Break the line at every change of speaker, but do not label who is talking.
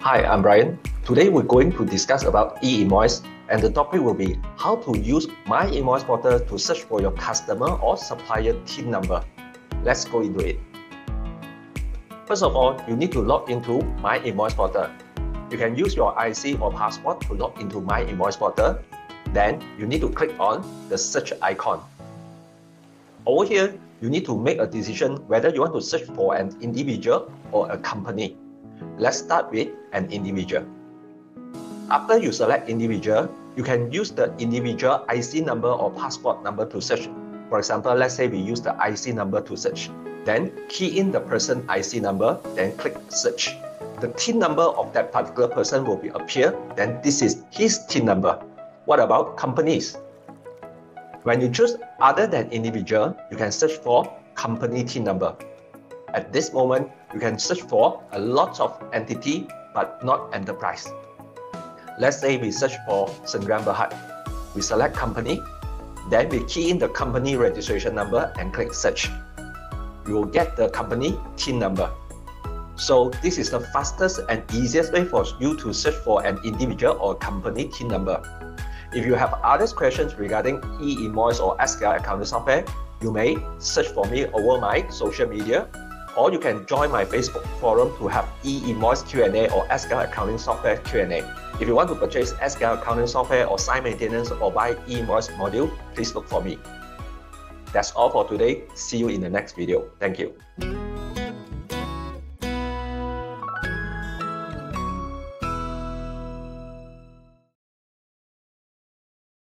Hi, I'm Bryan. Today we're going to discuss about e-invoice and the topic will be how to use My Invoice Portal to search for your customer or supplier TIN number. Let's go into it. First of all, you need to log into My Invoice Portal. You can use your IC or passport to log into My Invoice Portal. Then you need to click on the search icon. Over here, you need to make a decision whether you want to search for an individual or a company. Let's start with an individual. After you select individual, you can use the individual IC number or passport number to search. For example, let's say we use the IC number to search. Then key in the person IC number, then click search. The TIN number of that particular person will be appear, then this is his TIN number. What about companies? When you choose other than individual, you can search for company TIN number. At this moment, you can search for a lot of entity but not enterprise. Let's say we search for Sdn Bhd. We select company, then we key in the company registration number and click search. You will get the company TIN number. So this is the fastest and easiest way for you to search for an individual or company TIN number. If you have other questions regarding e-invoice or SQL accounting software, you may search for me over my social media or you can join my Facebook forum to have e-invoice Q&A or SQL accounting software Q&A. If you want to purchase SQL accounting software or sign maintenance or buy e-invoice module, please look for me. That's all for today. See you in the next video. Thank you.